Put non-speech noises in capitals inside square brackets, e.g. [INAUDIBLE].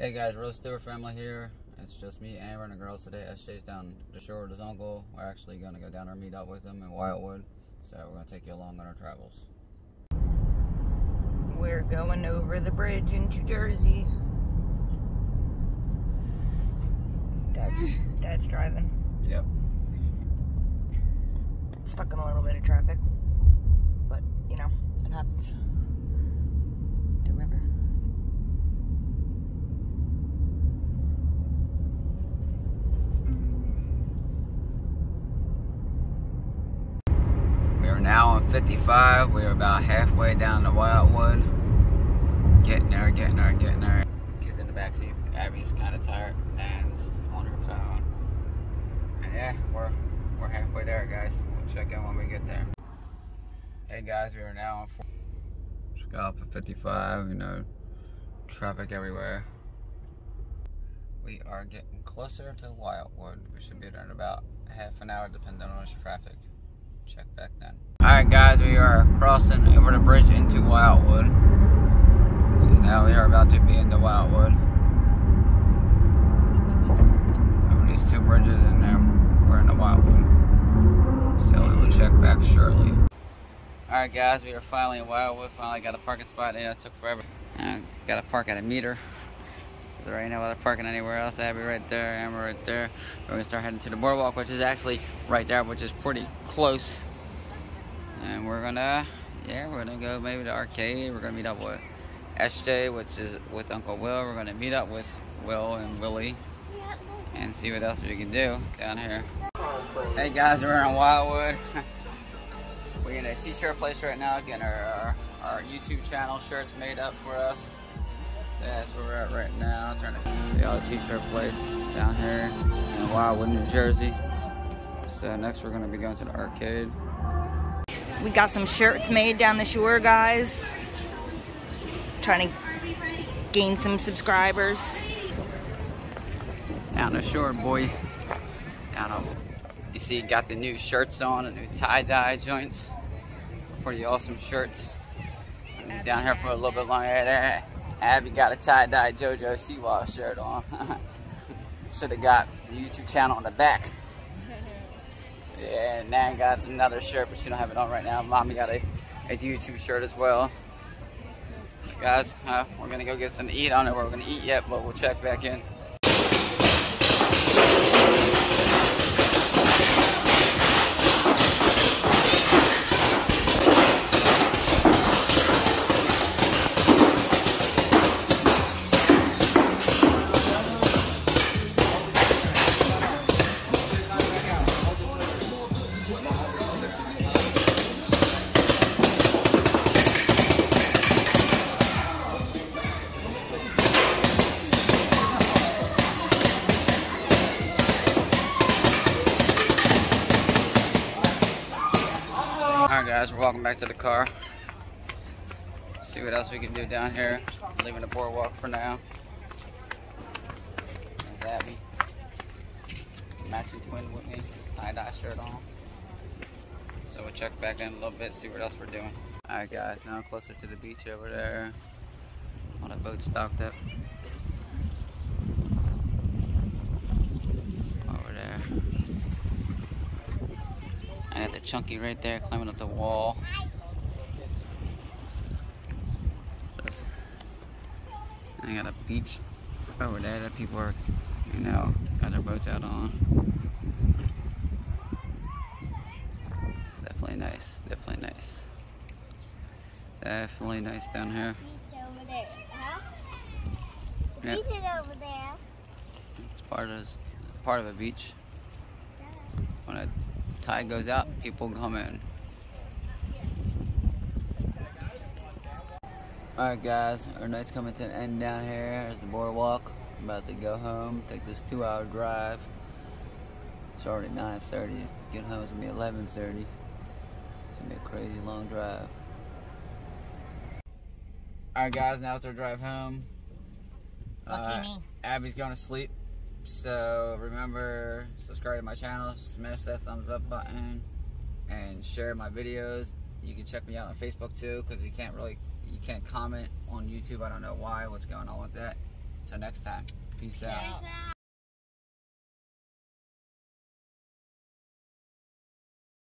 Hey guys, Real Stewart family here. It's just me, Amber, and the girls today. SJ's down the shore with his uncle. We're actually going to go down there and meet up with him in Wildwood. So we're going to take you along on our travels. We're going over the bridge into Jersey. Dad's, Dad's driving. Yep. Stuck in a little bit of traffic. But, you know, it happens. The river. Are now on 55. We are about halfway down to Wildwood. Getting there, getting there, getting there. Kids in the backseat. Abby's kind of tired and on her phone. And yeah, we're we're halfway there, guys. We'll check in when we get there. Hey guys, we are now on. Got off at 55. You know, traffic everywhere. We are getting closer to Wildwood. We should be there in about half an hour, depending on the traffic check back then. Alright guys, we are crossing over the bridge into Wildwood. So now we are about to be into Wildwood. Over these two bridges and then we're into Wildwood. So we will check back shortly. Alright guys, we are finally in Wildwood. Finally got a parking spot. Yeah, it took forever. Uh, got to park at a meter. There ain't no other parking anywhere else. Abby right there, Amber right there. We're gonna start heading to the boardwalk, which is actually right there, which is pretty close. And we're gonna, yeah, we're gonna go maybe to arcade. We're gonna meet up with SJ, which is with Uncle Will. We're gonna meet up with Will and Willie and see what else we can do down here. Hey guys, we're in Wildwood. [LAUGHS] we're in a t-shirt place right now, getting our, our, our YouTube channel shirts made up for us. That's where we're at right now. Trying to see all the t-shirt place down here in Wildwood, New Jersey. So next we're gonna be going to the arcade. We got some shirts made down the shore, guys. Trying to gain some subscribers. Down the shore, boy. Down up. You see, got the new shirts on, the new tie-dye joints. Pretty awesome shirts. Down here for a little bit longer. Abby got a tie-dye JoJo Siwa shirt on. [LAUGHS] Should have got the YouTube channel on the back. So, [LAUGHS] yeah, Nan got another shirt, but she don't have it on right now. Mommy got a, a YouTube shirt as well. Guys, uh, we're gonna go get something to eat. I don't know where we're gonna eat yet, but we'll check back in. Guys, we're walking back to the car. See what else we can do down here. Leaving the boardwalk for now. There's Abby. Matching twin with me. Tie-dye shirt on. So we'll check back in a little bit, see what else we're doing. Alright guys, now closer to the beach over there. All the boats docked up. Over there. I got the chunky right there climbing up the wall. I got a beach over there that people are, you know, got their boats out on. It's definitely nice, definitely nice. Definitely nice down here. Beach over there, huh? Yeah, Beach over there. it's part of part of a beach. A tide goes out, people come in. Alright guys, our night's coming to an end down here. There's the boardwalk. I'm about to go home, take this two hour drive. It's already 9.30. Get home is gonna be 11.30. It's gonna be a crazy long drive. Alright guys, now it's our drive home. Uh. Abby's going to sleep. So remember, subscribe to my channel, smash that thumbs up button, and share my videos. You can check me out on Facebook too, because you can't really, you can't comment on YouTube. I don't know why, what's going on with that. Till next time. Peace out.